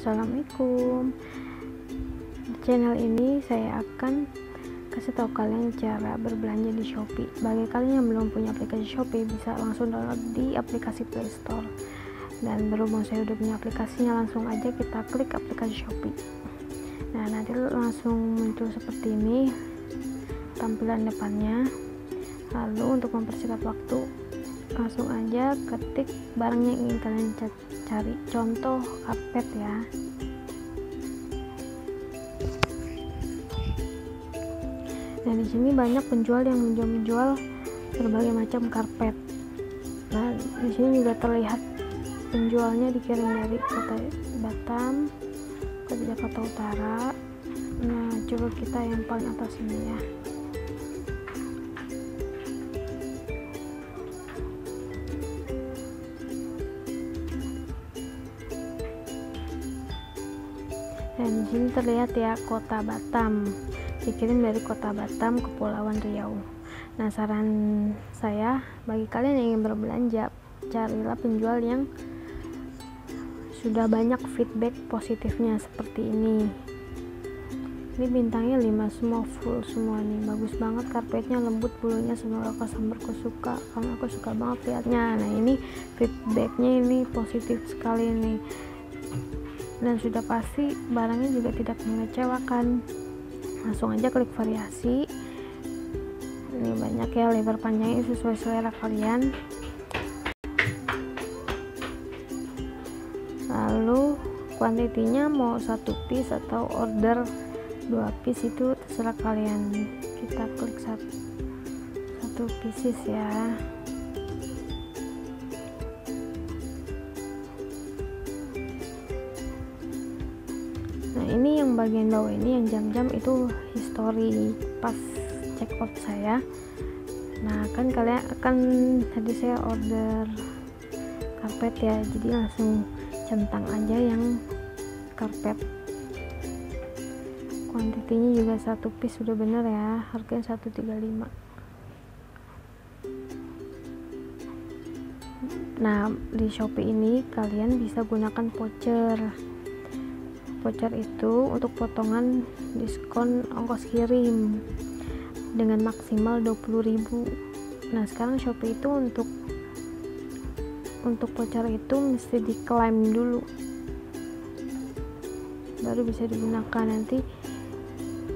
Assalamualaikum. Di channel ini saya akan kasih tahu kalian cara berbelanja di Shopee. Bagi kalian yang belum punya aplikasi Shopee bisa langsung download di aplikasi Play Store. Dan berhubung saya udah punya aplikasinya langsung aja kita klik aplikasi Shopee. Nah nanti langsung muncul seperti ini tampilan depannya. Lalu untuk mempersingkat waktu langsung aja ketik barang yang ingin kalian cari. Contoh karpet ya. Nah di sini banyak penjual yang menjual berbagai macam karpet. Nah di sini juga terlihat penjualnya dikirim dari kota Batam ke Jakarta Utara. Nah coba kita yang paling atas ini ya dan di sini terlihat ya kota Batam. Dikirim dari kota Batam ke Pulauan Riau. Nah saran saya bagi kalian yang ingin berbelanja carilah penjual yang sudah banyak feedback positifnya seperti ini. Ini bintangnya 5 semua full semua nih. Bagus banget karpetnya lembut bulunya semoga customerku suka karena aku suka banget liatnya. Nah ini feedbacknya ini positif sekali nih dan sudah pasti barangnya juga tidak mengecewakan. Langsung aja klik variasi. Ini banyak ya lebar panjangnya sesuai selera kalian. Lalu kuantitinya mau satu piece atau order dua piece itu terserah kalian. Kita klik satu satu pieces ya bagian bawah ini yang jam-jam itu history pas check out saya. Nah kan kalian akan tadi saya order karpet ya jadi langsung centang aja yang karpet. Kuantitinya juga satu piece sudah bener ya harganya 135 nah di shopee ini kalian bisa gunakan voucher voucher itu untuk potongan diskon ongkos kirim dengan maksimal 20.000 nah sekarang Shopee itu untuk untuk voucher itu mesti diklaim dulu. Baru bisa digunakan. Nanti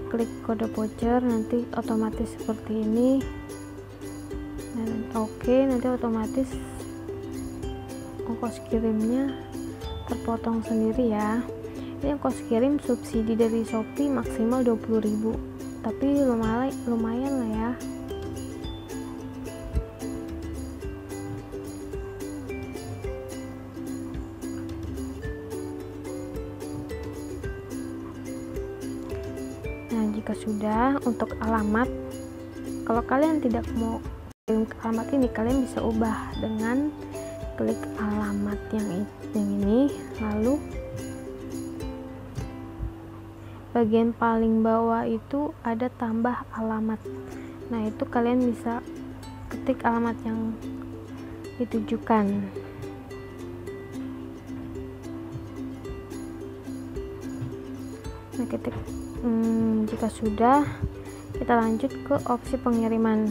klik kode voucher nanti otomatis seperti ini. Oke okay, nanti otomatis ongkos kirimnya terpotong sendiri ya ini ongkos kirim subsidi dari Shopee maksimal 20.000 tapi lumayan lumayan lah ya. Nah jika sudah untuk alamat kalau kalian tidak mau kirim ke alamat ini kalian bisa ubah dengan klik alamat yang, yang ini lalu bagian paling bawah itu ada tambah alamat. Nah itu kalian bisa ketik alamat yang ditujukan. Nah ketik hmm, jika sudah kita lanjut ke opsi pengiriman.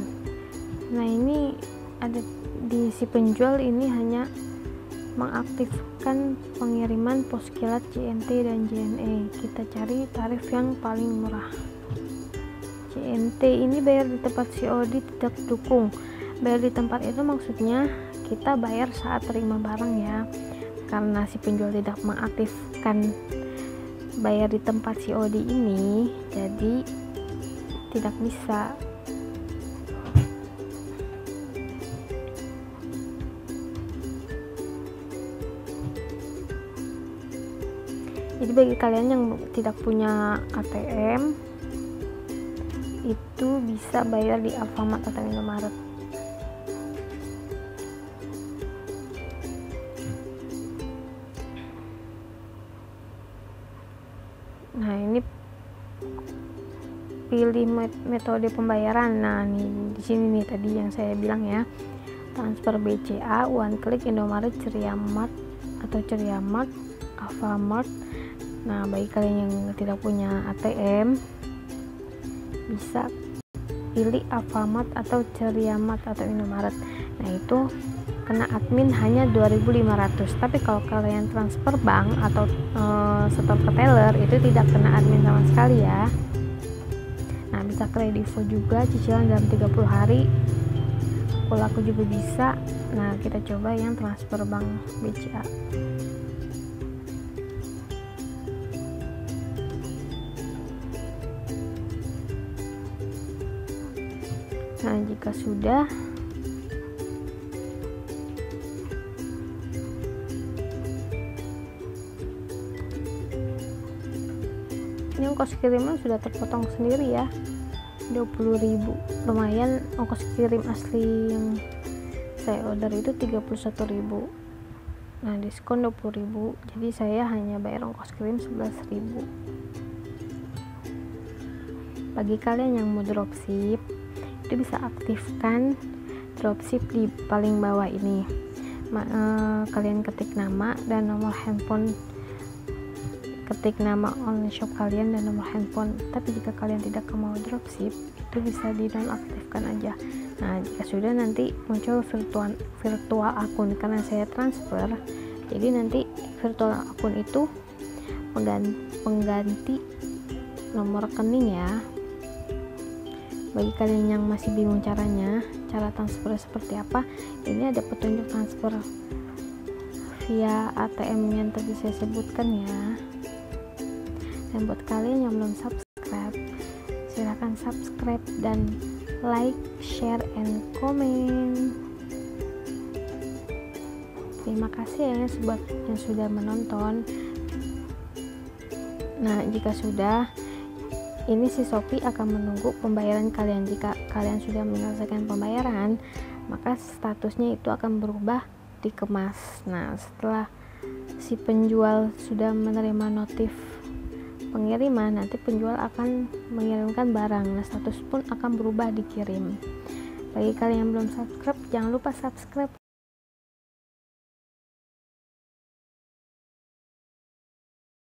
Nah ini ada di si penjual ini hanya mengaktifkan pengiriman pos kilat JNT dan JNE kita cari tarif yang paling murah. JNT ini bayar di tempat COD tidak dukung. Bayar di tempat itu maksudnya kita bayar saat terima barang ya. Karena si penjual tidak mengaktifkan bayar di tempat COD ini jadi tidak bisa jadi bagi kalian yang tidak punya ATM itu bisa bayar di Alfamart atau Indomaret. Nah ini pilih metode pembayaran. Nah nih di sini nih tadi yang saya bilang ya. Transfer BCA one click Indomaret Ceria Mart atau Ceria Mart Alfamart nah bagi kalian yang tidak punya ATM bisa pilih Alfamart atau Ceriamat atau Indomaret. Nah itu kena admin hanya 2500 tapi kalau kalian transfer bank atau e, setor ke teller itu tidak kena admin sama sekali ya. Nah bisa kredivo juga cicilan dalam 30 hari. Aku juga bisa. Nah kita coba yang transfer bank BCA jika sudah ini ongkos kiriman sudah terpotong sendiri ya. 20.000 lumayan ongkos kirim asli yang saya order itu 31.000 nah diskon 20.000 jadi saya hanya bayar ongkos kirim 11.000 bagi kalian yang mau dropship itu bisa aktifkan dropship di paling bawah ini. Ma, uh, kalian ketik nama dan nomor handphone. Ketik nama online shop kalian dan nomor handphone. Tapi jika kalian tidak mau dropship itu bisa di nonaktifkan aja. Nah jika sudah nanti muncul virtual virtual akun. Karena saya transfer jadi nanti virtual akun itu pengganti, pengganti nomor rekening ya bagi kalian yang masih bingung caranya cara transfer seperti apa ini ada petunjuk transfer via ATM yang tadi saya sebutkan ya. Dan buat kalian yang belum subscribe silahkan subscribe dan like share and comment. Terima kasih ya sebab yang sudah menonton. Nah jika sudah ini si Shopee akan menunggu pembayaran kalian. Jika kalian sudah menyelesaikan pembayaran maka statusnya itu akan berubah dikemas. Nah setelah si penjual sudah menerima notif pengiriman nanti penjual akan mengirimkan barang. Nah status pun akan berubah dikirim. Bagi kalian yang belum subscribe jangan lupa subscribe